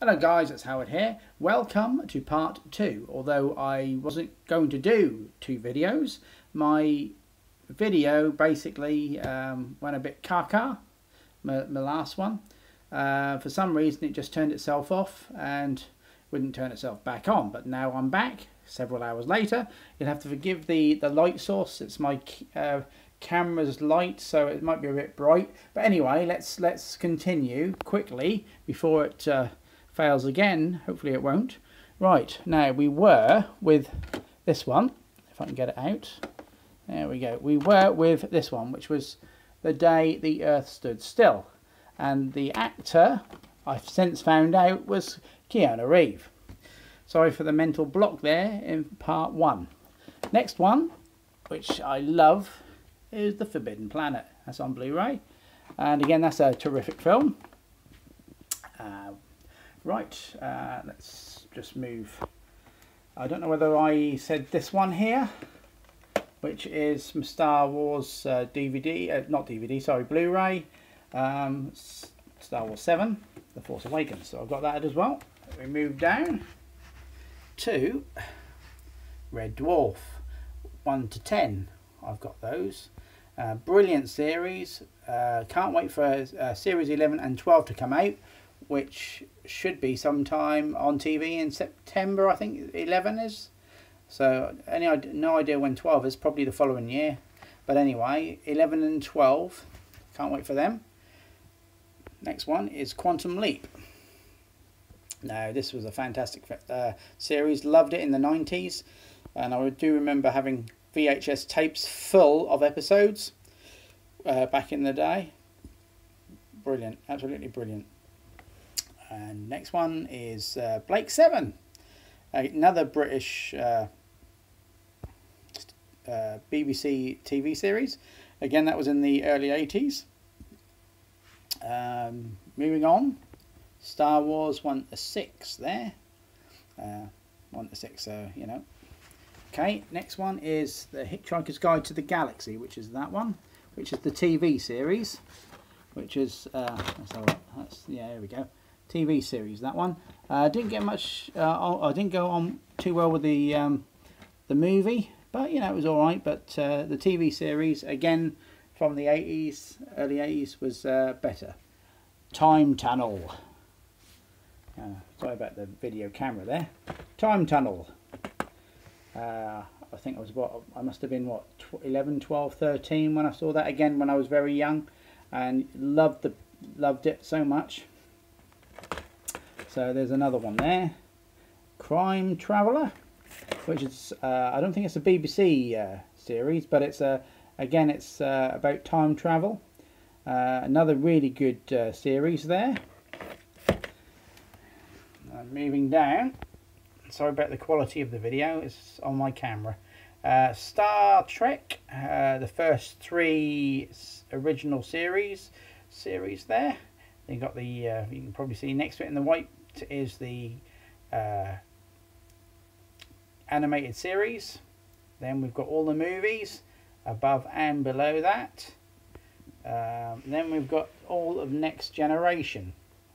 Hello guys, it's Howard here. Welcome to part two. Although I wasn't going to do two videos, my video basically um, went a bit caca, my, my last one. Uh, for some reason it just turned itself off and wouldn't turn itself back on. But now I'm back several hours later. You'll have to forgive the, the light source. It's my uh, camera's light so it might be a bit bright. But anyway, let's let's continue quickly before it uh, fails again, hopefully it won't. Right, now we were with this one, if I can get it out. There we go. We were with this one, which was The Day the Earth Stood Still. And the actor, I've since found out, was Keanu Reeves. Sorry for the mental block there in part one. Next one, which I love, is The Forbidden Planet. That's on Blu-ray. And again, that's a terrific film. Uh, Right, uh, let's just move. I don't know whether I said this one here, which is from Star Wars uh, DVD, uh, not DVD, sorry, Blu-ray, um, Star Wars 7, The Force Awakens. So I've got that as well. We move down to Red Dwarf, 1 to 10. I've got those. Uh, brilliant series. Uh, can't wait for uh, Series 11 and 12 to come out which should be sometime on TV in September, I think 11 is. So any no idea when 12 is, probably the following year. But anyway, 11 and 12, can't wait for them. Next one is Quantum Leap. Now, this was a fantastic uh, series, loved it in the 90s. And I do remember having VHS tapes full of episodes uh, back in the day. Brilliant, absolutely brilliant. And next one is uh, Blake Seven, another British uh, uh, BBC TV series. Again, that was in the early 80s. Um, moving on, Star Wars 1 to 6 there. Uh, 1 to 6, so, you know. Okay, next one is The Hitchhiker's Guide to the Galaxy, which is that one, which is the TV series, which is, uh, that's, yeah, there we go. TV series, that one. Uh, didn't get much, uh, I didn't go on too well with the um, the movie, but you know, it was alright. But uh, the TV series, again, from the 80s, early 80s, was uh, better. Time Tunnel. Uh, sorry about the video camera there. Time Tunnel. Uh, I think I was what I must have been what 11 12 13 when I saw that again when I was very young and loved the loved it so much so there's another one there. Crime Traveller, which is, uh, I don't think it's a BBC uh, series, but it's, a, again, it's uh, about time travel. Uh, another really good uh, series there. moving down. Sorry about the quality of the video, it's on my camera. Uh, Star Trek, the first three original series, series there. You got the, you can probably see next to it in the white is the uh, animated series. Then we've got all the movies above and below that. Um, then we've got all of Next Generation,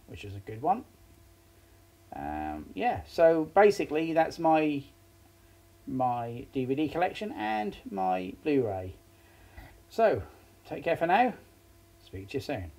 which is a good one. Um, yeah, so basically that's my my DVD collection and my Blu-ray. So, take care for now. Speak to you soon.